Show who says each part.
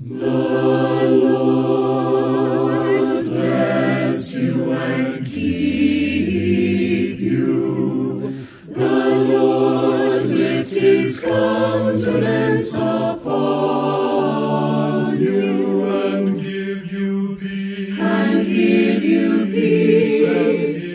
Speaker 1: The Lord bless you and keep you. The Lord lift his countenance upon you and give you peace. And give you peace.